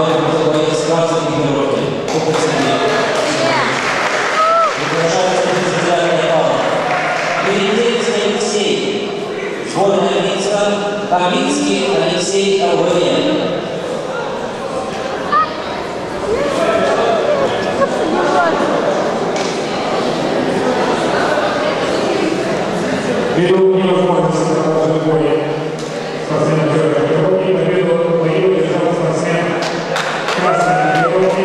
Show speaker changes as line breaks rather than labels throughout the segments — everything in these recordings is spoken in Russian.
главное образование государства и дороги. Алексей, Сборная лица Каминский Алексей Алгурин. Беру внимание, дорогой. Свинхат!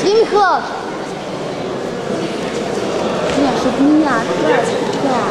Свинхат! Нет, чтобы меня отправить. Да.